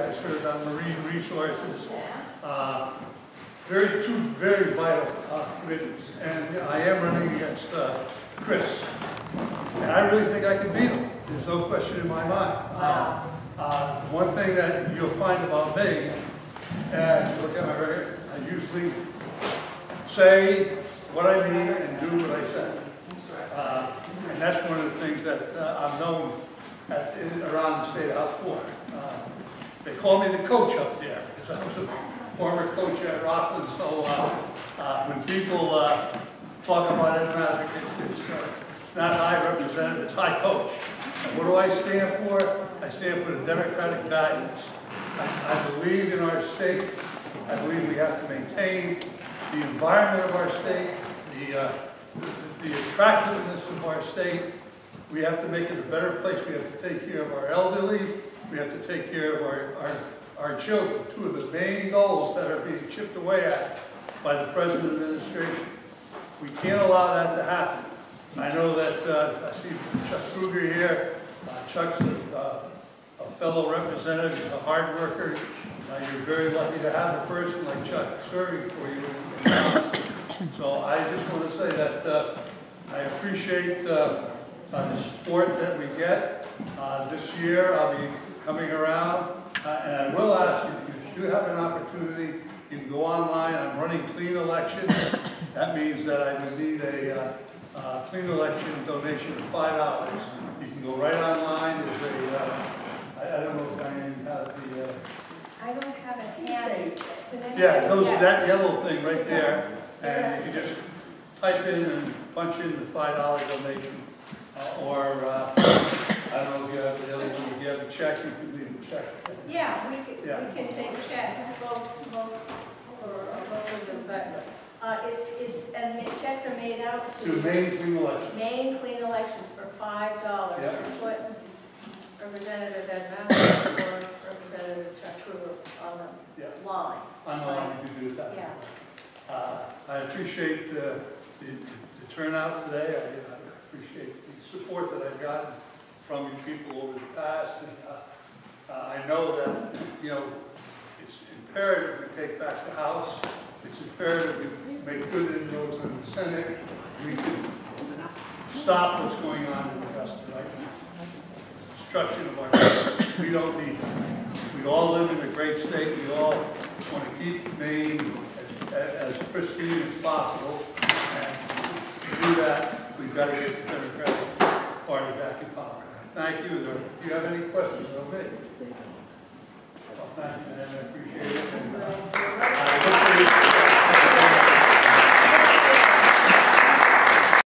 I served on Marine Resources. Uh, Very, two very vital uh, committees, and I am running against uh, Chris. And I really think I can beat him, there's no question in my mind. Uh, uh, One thing that you'll find about me, and look at my record, I usually say what I mean and do what I say. Uh, And that's one of the things that uh, I'm known at, in- around the State House for. Uh, call me the coach up there, because I was a former coach at Rockland, so uh, uh, when people uh, talk about Ed Mazurek, it's it's, uh, not high representative, it's high coach. What do I stand for? I stand for the democratic values. I I believe in our state, I believe we have to maintain the environment of our state, the, uh, the attractiveness of our state. We have to make it a better place. We have to take care of our elderly. We have to take care of our, our, our children. Two of the main goals that are being chipped away at by the present administration. We can't allow that to happen. I know that, uh, I see Chuck Kruger here. Uh, Chuck's a, uh, a fellow representative, a hard worker. Uh, You're very lucky to have a person like Chuck serving for you So I just want to say that uh, I appreciate uh, uh, the support that we get. Uh, This year, I'll be coming around, uh, and I will ask you, if you do have an opportunity, you can go online, I'm running clean elections. That means that I would need a uh, uh, clean election donation of five dollars. You can go right online, there's a, uh, I I don't know if Diane has the, uh, I don't have an handy. Does anyone- yeah, those, Yes. that yellow thing right there, and you can just type in and punch in the five dollar donation. Uh, Or, uh, I don't know if you have the other one, if you have a check, you can leave a check. Yeah, we can, Yeah. we can take checks, both, both, for both of them, but, uh, it's, it's, and the checks are made out To to Maine Clean Election. Maine Clean Elections for five dollars. Yeah. Put Representative Ed Mazurek or Representative Chuck Kruger on Yeah, the line. online, you can do that. Yeah. Uh, I appreciate uh, the the turnout today. I I appreciate the support that I've gotten from you people over the past. And uh, uh, I know that, you know, it's imperative we take back the House. It's imperative we make good inroads in the Senate. We can stop what's going on in Augusta right now. Destruction of our, we don't need that. We all live in a great state. We all want to keep Maine as, as pristine as possible. And that, we've got to get the Democratic Party back in power. Thank you. Do you have any questions Okay. me? Well, thank you, and I appreciate it.